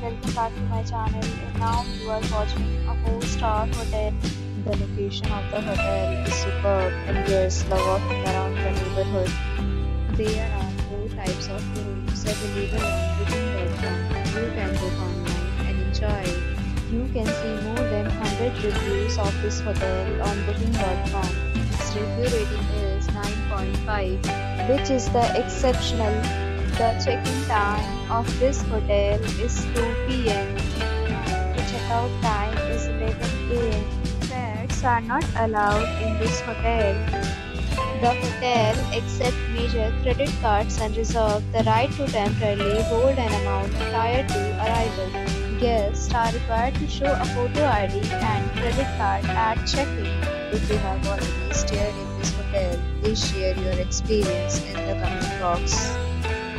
welcome back to my channel. And now you are watching a 4-star hotel. The location of the hotel is superb and guests love walking around the neighborhood. There are four types of rooms available on Booking.com. You can book online and enjoy. You can see more than 100 reviews of this hotel on Booking.com. Its review rating is 9.5, which is the exceptional. The check-in time of this hotel is 2 p.m. The checkout time is 11 a.m. Pets are not allowed in this hotel. The hotel accepts major credit cards and reserves the right to temporarily hold an amount prior to arrival. Guests are required to show a photo ID and credit card at check-in. If you have already stayed in this hotel, please share your experience in the comment box.